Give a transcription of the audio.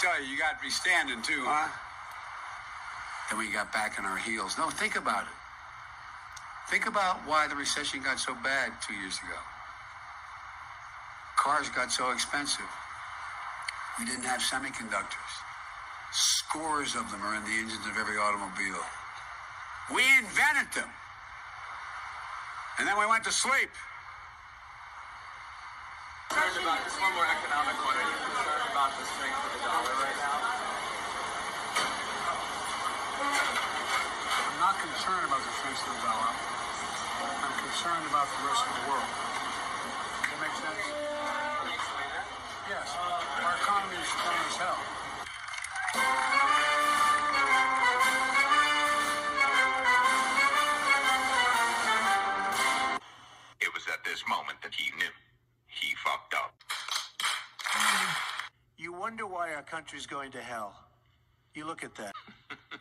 tell you, you got to be standing too, huh? Then we got back on our heels. No, think about it. Think about why the recession got so bad two years ago. Cars got so expensive. We didn't have semiconductors. Scores of them are in the engines of every automobile. We invented them. And then we went to sleep. One more economic one. Are you concerned about the strength of the dollar right now? I'm not concerned about the strength of the dollar. I'm concerned about the rest of the world. Does that make sense? Yes. Our economy is strong as hell. It was at this moment that he knew. He fucked up. Wonder why our country's going to hell. You look at that.